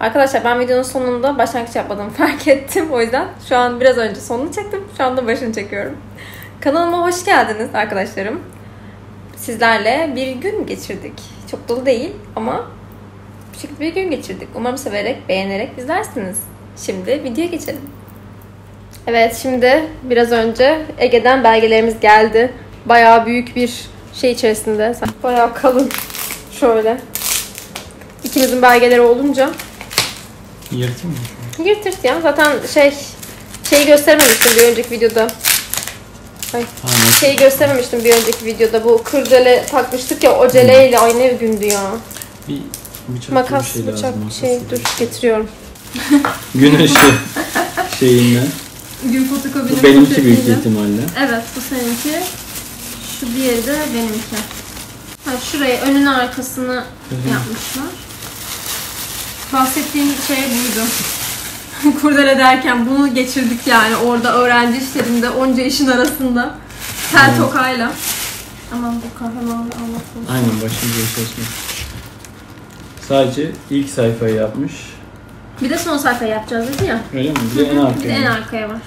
Arkadaşlar ben videonun sonunda başlangıç yapmadığımı fark ettim. O yüzden şu an biraz önce sonunu çektim. Şu anda başını çekiyorum. Kanalıma hoş geldiniz arkadaşlarım. Sizlerle bir gün geçirdik. Çok dolu değil ama bir şekilde bir gün geçirdik. Umarım severek, beğenerek izlersiniz. Şimdi videoya geçelim. Evet şimdi biraz önce Ege'den belgelerimiz geldi. Bayağı büyük bir şey içerisinde. Bayağı kalın. Şöyle. İkimizin belgeleri olunca Yırtayım mı? Yırt yırt ya. Zaten şey şeyi göstermemiştim bir önceki videoda. Ay. Ne? Şeyi göstermemiştim bir önceki videoda. Bu kırdele takmıştık ya oceleyle. Ay ne gündü ya. Bir bıçak Makas, bir şey bıçak, lazım. makas şey dur getiriyorum. Gün ışığı şeyinden. Gün fotokopinin Bu benimki büyük ihtimalle. Evet bu seninki. Şu diğeri de benimki. Ha, şuraya önünü arkasını hı. yapmışlar. Bahsettiğim şey buydu. Kurdele derken bunu geçirdik yani orada öğrenci işlerinde onca işin arasında. Tel Evet. tokayla. Aman bu kahramanı anlatmış. Aynen başımıza iş açmış. Sadece ilk sayfayı yapmış. Bir de son sayfa yapacağız dedi ya. Öyle mi? Bir de en Bir de arkaya. en arkaya var.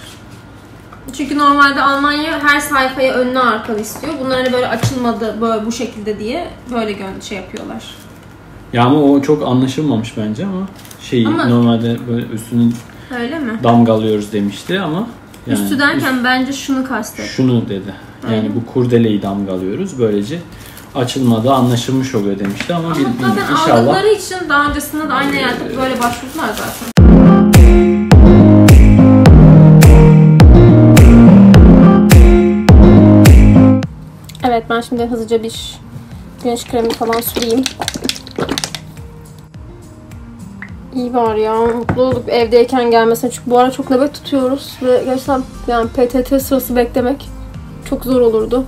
Çünkü normalde Almanya her sayfaya önlü arkalı istiyor. Bunlar hani böyle açılmadı böyle bu şekilde diye böyle şey yapıyorlar. Ya ama o çok anlaşılmamış bence ama şeyi Ama- normalde böyle üstünü Öyle mi? damgalıyoruz demişti ama yani Üstü derken bence şunu kastet. şunu dedi. Yani Aynen. bu kurdeleyi damgalıyoruz. Böylece açılmada anlaşılmış oluyor demişti ama, Ama bil- zaten bilmiyorum. inşallah aldıkları için daha öncesinde de aynı yerde böyle başvurdular zaten. Evet ben şimdi hızlıca bir güneş kremi falan süreyim. İyi var ya. Mutlu olduk evdeyken gelmesine. Çünkü bu ara çok nöbet tutuyoruz. Ve gerçekten yani PTT sırası beklemek çok zor olurdu.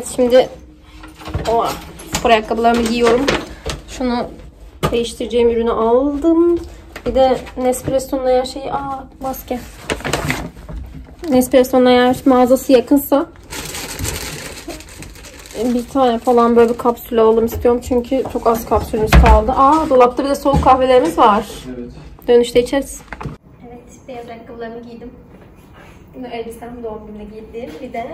Evet şimdi o spor ayakkabılarımı giyiyorum. Şunu değiştireceğim ürünü aldım. Bir de Nespresso'nun eğer şeyi aa maske. Nespresso'nun eğer mağazası yakınsa bir tane falan böyle bir kapsül alalım istiyorum. Çünkü çok az kapsülümüz kaldı. Aa dolapta bir de soğuk kahvelerimiz var. Evet. Dönüşte içeriz. Evet, beyaz ayakkabılarımı giydim. Bunu elbisem doğum gününe giydim. Bir de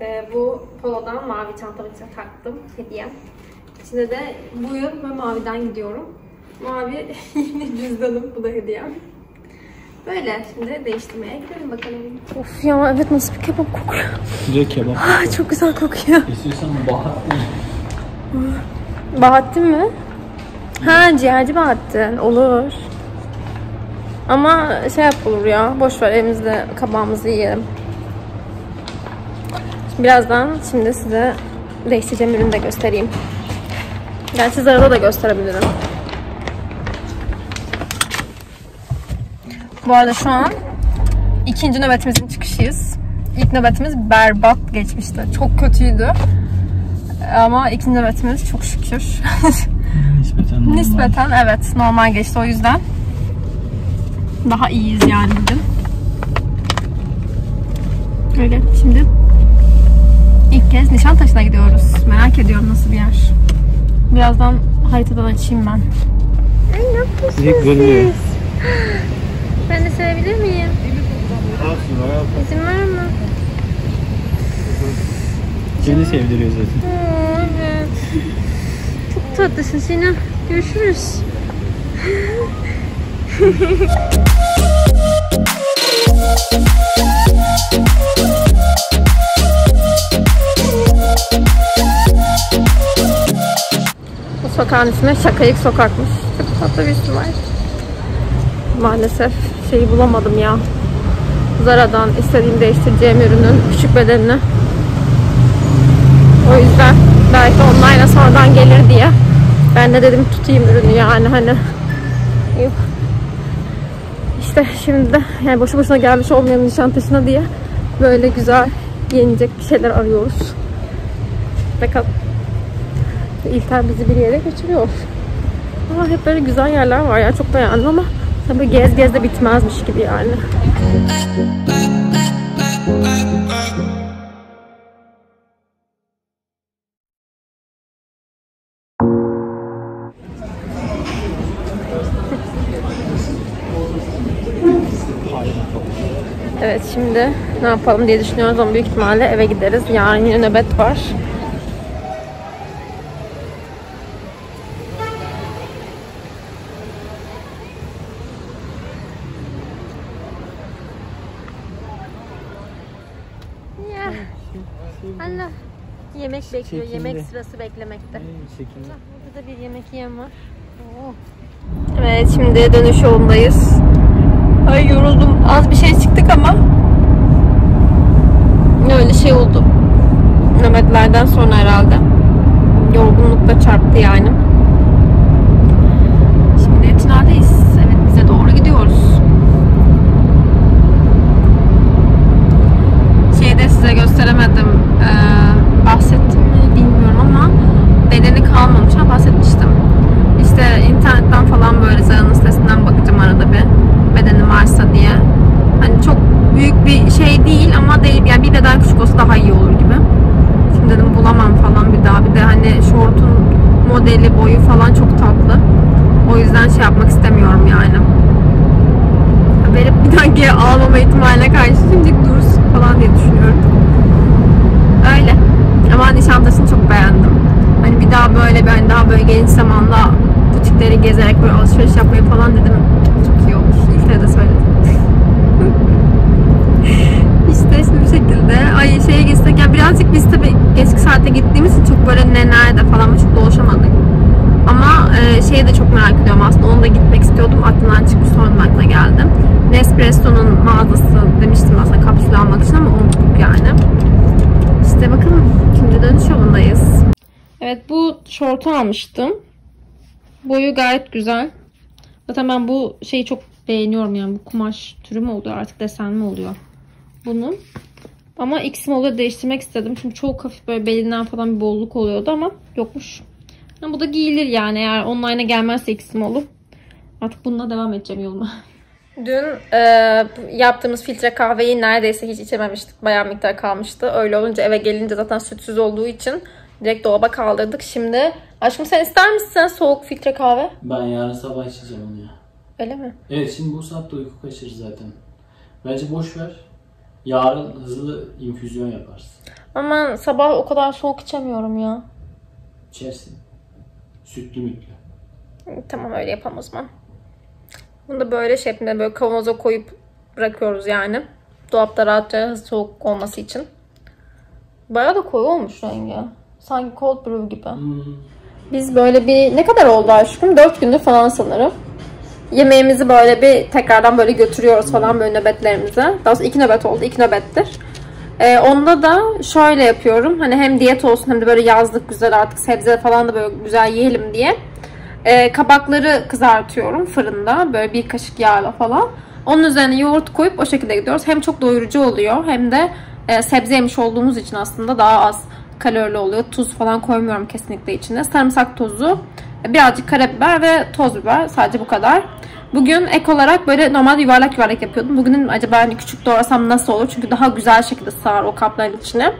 e, bu polodan mavi çantamı içine taktım. Hediyem. İçinde de bu yıl ve maviden gidiyorum. Mavi yine cüzdanım. Bu da hediyem. Böyle. Şimdi değiştirmeye gidelim bakalım. Of ya evet nasıl bir kebap kokuyor. Direkt kebap. Ay çok güzel kokuyor. İstiyorsan baharatlı. Bahattin mi? Ha ciğerci Bahattin. Olur. Ama şey yap olur ya. Boş ver evimizde kabağımızı yiyelim. Birazdan şimdi size değiştireceğim ürünü de göstereyim. Gerçi Zara'da da gösterebilirim. Bu arada şu an ikinci nöbetimizin çıkışıyız. İlk nöbetimiz berbat geçmişti. Çok kötüydü. Ama ikinci nöbetimiz çok şükür. Nispeten normal. Nispeten evet normal geçti o yüzden. Daha iyiyiz yani bugün. Öyle şimdi ilk kez Nişantaşı'na gidiyoruz. Merak ediyorum nasıl bir yer. Birazdan haritadan açayım ben. Ay ne yapıyorsunuz görünüyor. Ben de sevebilir miyim? İzin var mı? Seni sevdiriyor zaten. Oo, evet. Çok tatlısın Sinem. Görüşürüz. Sokağın ismi Şakayık Sokak'mış. Çok tatlı bir isim var. Maalesef şeyi bulamadım ya. Zara'dan istediğim değiştireceğim ürünün küçük bedenini. O yüzden belki online'a sonradan gelir diye. Ben de dedim tutayım ürünü yani hani. Yok. İşte şimdi de yani boşu boşuna gelmiş olmayalım Nişantaşı'na diye böyle güzel yenecek şeyler arıyoruz. Bakalım. İlter bizi bir yere götürüyor. Aa, hep böyle güzel yerler var ya çok beğendim ama tabii gez gez de bitmezmiş gibi yani. Evet şimdi ne yapalım diye düşünüyoruz ama büyük ihtimalle eve gideriz. Yarın yine nöbet var. Ya. Allah. Yemek bekliyor. Yemek Çekildi. sırası beklemekte. Şekilde. Burada bir yemek yiyen var. Evet şimdi dönüş yolundayız. Ay yoruldum. Az bir şey çıktık ama öyle şey oldu. Nöbetlerden sonra herhalde. Yorgunluk da çarptı yani. Şimdi tüneldeyiz. Evet bize doğru gidiyoruz. Şeyde size gösteremedim. Ee, bahsettim mi bilmiyorum ama bedeni kalmamış. Ha bahsetmiştim. İşte internetten falan böyle Zara'nın sitesinden bakacağım arada bir bedenim varsa diye. Hani çok büyük bir şey değil ama değil yani bir beden küçük olsa daha iyi olur gibi. Şimdi dedim bulamam falan bir daha. Bir de hani şortun modeli boyu falan çok tatlı. O yüzden şey yapmak istemiyorum yani. Verip bir daha geri almama ihtimaline karşı şimdilik dursun falan diye düşünüyorum. Öyle. Ama Nişantaşı'nı çok beğendim. Hani bir daha böyle ben daha böyle geniş zamanda butikleri gezerek böyle alışveriş yapmayı falan dedim. Çok iyi olmuş. İlk de söyledim. işte şimdi bu şekilde. Ay şeye gitsek ya birazcık biz tabii geç saatte gittiğimiz için çok böyle ne nerede falan çok dolaşamadık. Ama e, şeye de çok merak ediyorum aslında. Onu da gitmek istiyordum. Aklımdan çıkmış sonradan aklıma geldi. Nespresso'nun mağazası demiştim aslında kapsül almak için ama unuttuk yani. İşte bakalım. Şimdi dönüş yolundayız. Evet bu şortu almıştım. Boyu gayet güzel. Zaten ben bu şeyi çok beğeniyorum yani bu kumaş türü mü oluyor artık desen mi oluyor bunun. Ama X modu değiştirmek istedim. Çünkü çok hafif böyle belinden falan bir bolluk oluyordu ama yokmuş. Ama bu da giyilir yani eğer online'a gelmezse X modu. Artık bununla devam edeceğim yoluma. Dün e, yaptığımız filtre kahveyi neredeyse hiç içememiştik. Bayağı miktar kalmıştı. Öyle olunca eve gelince zaten sütsüz olduğu için direkt dolaba kaldırdık. Şimdi aşkım sen ister misin soğuk filtre kahve? Ben yarın sabah içeceğim onu ya. Öyle mi? Evet şimdi bu saatte uyku kaçırır zaten. Bence boş ver. Yarın hızlı infüzyon yaparsın. Ama sabah o kadar soğuk içemiyorum ya. İçersin. Sütlü mütlü. Tamam öyle yapalım o zaman. Bunu da böyle şeklinde böyle kavanoza koyup bırakıyoruz yani. Dolapta rahatça soğuk olması için. Bayağı da koyu olmuş rengi. Sanki cold brew gibi. Hmm. Biz böyle bir ne kadar oldu aşkım? 4 gündür falan sanırım. Yemeğimizi böyle bir tekrardan böyle götürüyoruz falan böyle nöbetlerimize. Daha doğrusu iki nöbet oldu. iki nöbettir. Ee, onda da şöyle yapıyorum. Hani hem diyet olsun hem de böyle yazlık güzel artık sebze falan da böyle güzel yiyelim diye. Ee, kabakları kızartıyorum fırında. Böyle bir kaşık yağla falan. Onun üzerine yoğurt koyup o şekilde gidiyoruz. Hem çok doyurucu oluyor hem de e, sebze yemiş olduğumuz için aslında daha az kalorili oluyor. Tuz falan koymuyorum kesinlikle içine. Sarımsak tozu, birazcık karabiber ve toz biber. Sadece bu kadar. Bugün ek olarak böyle normal yuvarlak yuvarlak yapıyordum. Bugün acaba hani küçük doğrasam nasıl olur? Çünkü daha güzel şekilde sığar o kapların içine.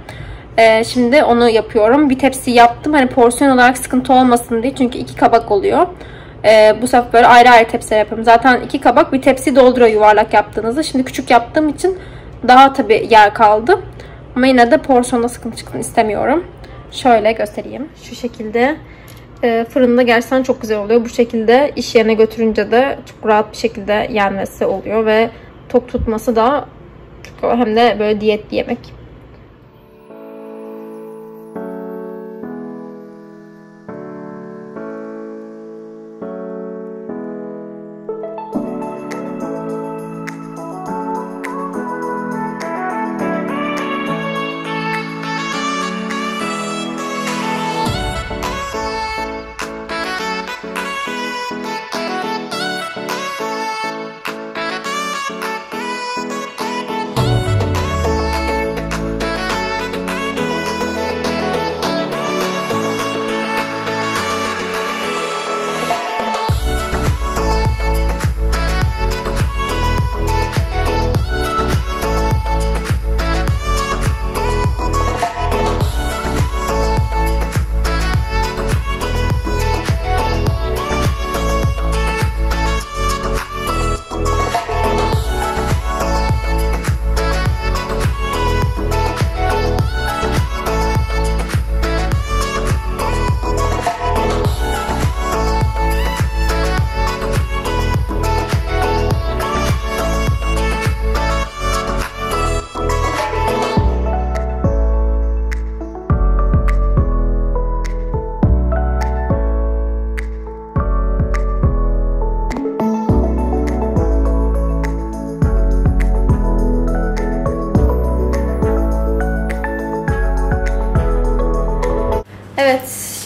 Ee, şimdi onu yapıyorum. Bir tepsi yaptım. Hani porsiyon olarak sıkıntı olmasın diye. Çünkü iki kabak oluyor. Ee, bu sefer böyle ayrı ayrı tepsiler yapıyorum. Zaten iki kabak bir tepsi dolduruyor yuvarlak yaptığınızda. Şimdi küçük yaptığım için daha tabii yer kaldı. Ama yine de porsiyonda sıkıntı çıksın istemiyorum. Şöyle göstereyim. Şu şekilde e, fırında gerçekten çok güzel oluyor. Bu şekilde iş yerine götürünce de çok rahat bir şekilde yenmesi oluyor ve tok tutması da çok hem de böyle diyet yemek.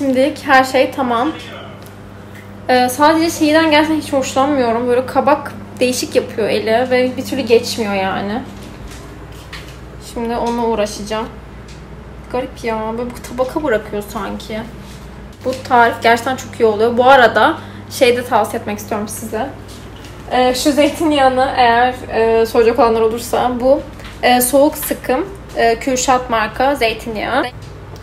Şimdilik her şey tamam. Ee, sadece şeyden gerçekten hiç hoşlanmıyorum. Böyle kabak değişik yapıyor eli ve bir türlü geçmiyor yani. Şimdi onunla uğraşacağım. Garip ya. Böyle bu tabaka bırakıyor sanki. Bu tarif gerçekten çok iyi oluyor. Bu arada şey de tavsiye etmek istiyorum size. Ee, şu zeytinyağını eğer e, soracak olanlar olursa bu e, soğuk sıkım e, Kürşat marka zeytinyağı.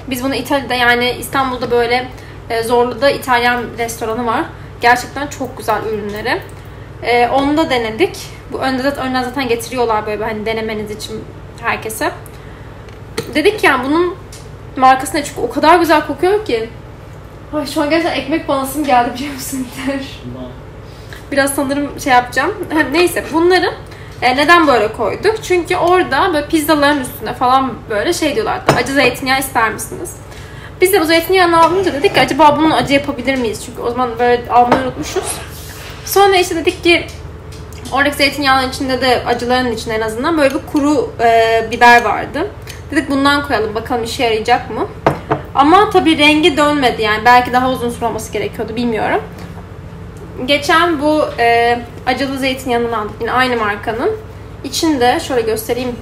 Biz bunu İtalya'da yani İstanbul'da böyle e, Zorlu'da İtalyan restoranı var. Gerçekten çok güzel ürünleri. E, onu da denedik. Bu önde de önden zaten getiriyorlar böyle hani denemeniz için herkese. Dedik yani bunun markası ne çünkü o kadar güzel kokuyor ki. Ay şu an gerçekten ekmek banasım geldi biliyor musun? Biraz sanırım şey yapacağım. Neyse bunları e, neden böyle koyduk? Çünkü orada böyle pizzaların üstüne falan böyle şey diyorlardı. Acı zeytinyağı ister misiniz? Biz de bu zeytinyağını alınca dedik ki acaba bunu acı yapabilir miyiz? Çünkü o zaman böyle almayı unutmuşuz. Sonra işte dedik ki oradaki zeytinyağının içinde de acıların içinde en azından böyle bir kuru e, biber vardı. Dedik bundan koyalım bakalım işe yarayacak mı? Ama tabii rengi dönmedi yani belki daha uzun süre olması gerekiyordu bilmiyorum. Geçen bu e, acılı zeytinyağını aldık yine aynı markanın. İçinde şöyle göstereyim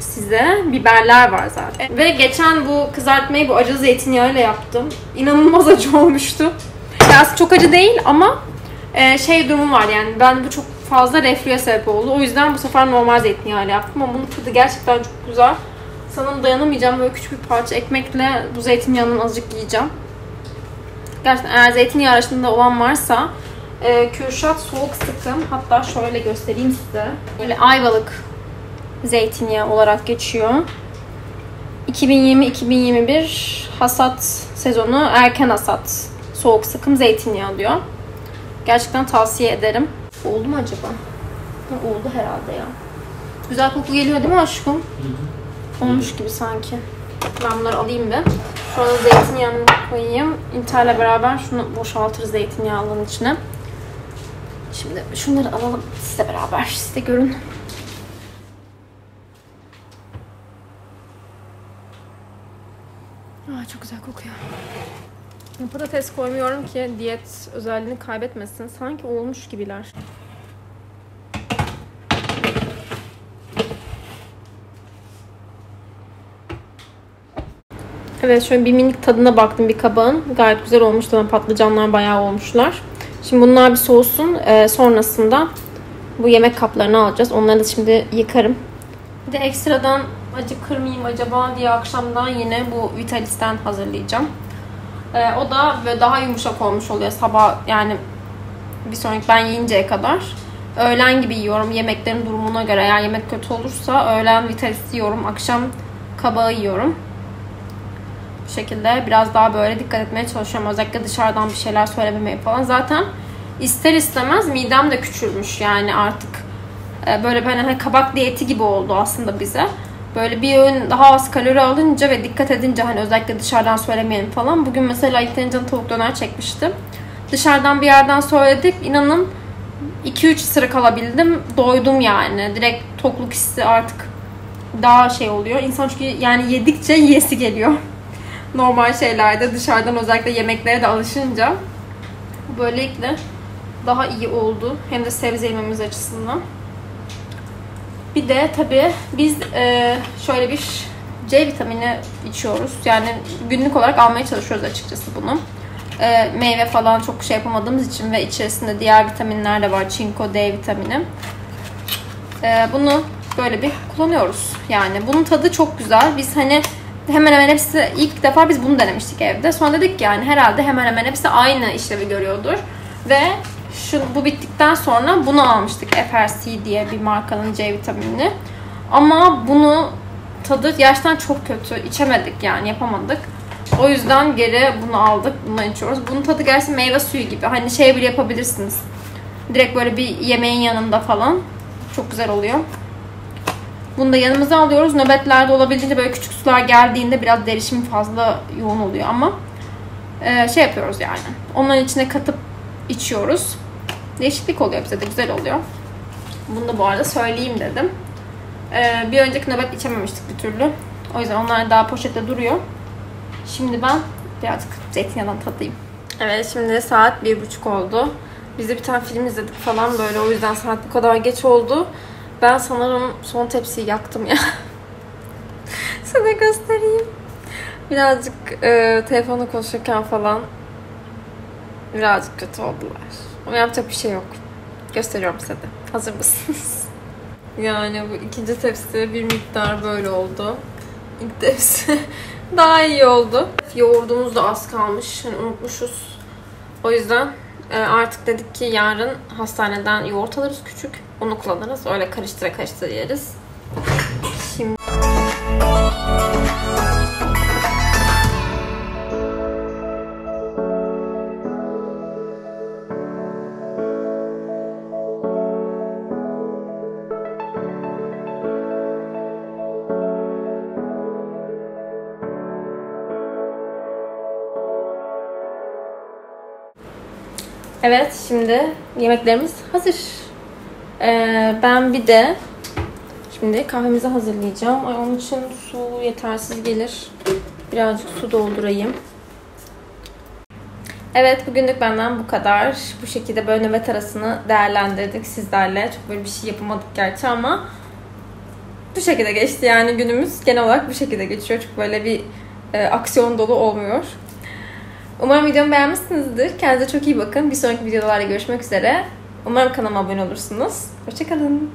size biberler var zaten. Ve geçen bu kızartmayı bu acılı zeytinyağıyla yaptım. İnanılmaz acı olmuştu. Ya aslında çok acı değil ama e, şey durumu var yani ben bu çok fazla reflüye sebep oldu. O yüzden bu sefer normal zeytinyağıyla yaptım ama bunun tadı gerçekten çok güzel. Sanırım dayanamayacağım böyle küçük bir parça ekmekle bu zeytinyağından azıcık yiyeceğim. Gerçekten eğer zeytinyağı arasında olan varsa e, Kürşat soğuk sıkım hatta şöyle göstereyim size. Böyle ayvalık zeytinyağı olarak geçiyor. 2020-2021 hasat sezonu erken hasat soğuk sıkım zeytinyağı diyor. Gerçekten tavsiye ederim. Oldu mu acaba? Ha, oldu herhalde ya. Güzel koku geliyor değil mi aşkım? Olmuş gibi sanki. Ben bunları alayım bir. Anda zeytinyağını koyayım. İnterle beraber şunu boşaltırız zeytinyağının içine. Şimdi şunları alalım sizle beraber. Siz de görün. Aa, çok güzel kokuyor. Patates koymuyorum ki diyet özelliğini kaybetmesin. Sanki olmuş gibiler. Evet şöyle bir minik tadına baktım bir kabağın. Gayet güzel olmuş. Zaten patlıcanlar bayağı olmuşlar. Şimdi bunlar bir soğusun. Ee, sonrasında bu yemek kaplarını alacağız. Onları da şimdi yıkarım. Bir de ekstradan acıkır mıyım acaba diye akşamdan yine bu Vitalis'ten hazırlayacağım. Ee, o da böyle daha yumuşak olmuş oluyor sabah yani bir sonraki ben yiyinceye kadar. Öğlen gibi yiyorum yemeklerin durumuna göre. Eğer yemek kötü olursa öğlen Vitalis yiyorum. Akşam kabağı yiyorum. Şekilde biraz daha böyle dikkat etmeye çalışıyorum. Özellikle dışarıdan bir şeyler söylememeye falan. Zaten ister istemez midem de küçülmüş yani artık. Ee, böyle böyle hani kabak diyeti gibi oldu aslında bize. Böyle bir öğün daha az kalori alınca ve dikkat edince hani özellikle dışarıdan söylemeyelim falan. Bugün mesela canı tavuk döner çekmiştim. Dışarıdan bir yerden söyledik. İnanın 2-3 ısırık alabildim. Doydum yani. Direkt tokluk hissi artık daha şey oluyor. İnsan çünkü yani yedikçe yiyesi geliyor. Normal şeylerde dışarıdan özellikle yemeklere de alışınca böylelikle daha iyi oldu. Hem de sebze yememiz açısından. Bir de tabii biz e, şöyle bir C vitamini içiyoruz. Yani günlük olarak almaya çalışıyoruz açıkçası bunu. E, meyve falan çok şey yapamadığımız için ve içerisinde diğer vitaminler de var. Çinko, D vitamini. E, bunu böyle bir kullanıyoruz. Yani bunun tadı çok güzel. Biz hani hemen hemen hepsi ilk defa biz bunu denemiştik evde. Sonra dedik ki yani herhalde hemen hemen hepsi aynı işlevi görüyordur. Ve şu bu bittikten sonra bunu almıştık. FRC diye bir markanın C vitaminini. Ama bunu tadı gerçekten çok kötü. İçemedik yani yapamadık. O yüzden geri bunu aldık. Bundan içiyoruz. Bunun tadı gerçekten meyve suyu gibi. Hani şey bile yapabilirsiniz. Direkt böyle bir yemeğin yanında falan. Çok güzel oluyor. Bunu da yanımıza alıyoruz. Nöbetlerde olabildiğince böyle küçük sular geldiğinde biraz derişim fazla yoğun oluyor ama e, şey yapıyoruz yani. Onların içine katıp içiyoruz. Değişiklik oluyor bize de güzel oluyor. Bunu da bu arada söyleyeyim dedim. E, bir önceki nöbet içememiştik bir türlü. O yüzden onlar daha poşette duruyor. Şimdi ben Birazcık zeytinyağından tadayım. Evet şimdi saat bir buçuk oldu. Biz de bir tane film izledik falan böyle o yüzden saat bu kadar geç oldu. Ben sanırım son tepsiyi yaktım ya. Sana göstereyim. Birazcık e, telefonla konuşurken falan birazcık kötü oldular. Ama yapacak bir şey yok. Gösteriyorum size de. Hazır mısınız? yani bu ikinci tepsi bir miktar böyle oldu. İlk tepsi daha iyi oldu. Yoğurdumuz da az kalmış. Hani unutmuşuz. O yüzden e, artık dedik ki yarın hastaneden yoğurt alırız küçük. Onu kullanırız. Öyle karıştıra karıştıra yeriz. Şimdi Evet, şimdi yemeklerimiz hazır. Ee, ben bir de şimdi kahvemizi hazırlayacağım. Ay, onun için su yetersiz gelir. Birazcık su doldurayım. Evet, bugünlük benden bu kadar. Bu şekilde böyle nöbet arasını değerlendirdik sizlerle. Çok böyle bir şey yapamadık gerçi ama bu şekilde geçti yani günümüz. Genel olarak bu şekilde geçiyor. Çok böyle bir e, aksiyon dolu olmuyor. Umarım videomu beğenmişsinizdir. Kendinize çok iyi bakın. Bir sonraki videolarda görüşmek üzere. Umarım kanalıma abone olursunuz. Hoşçakalın.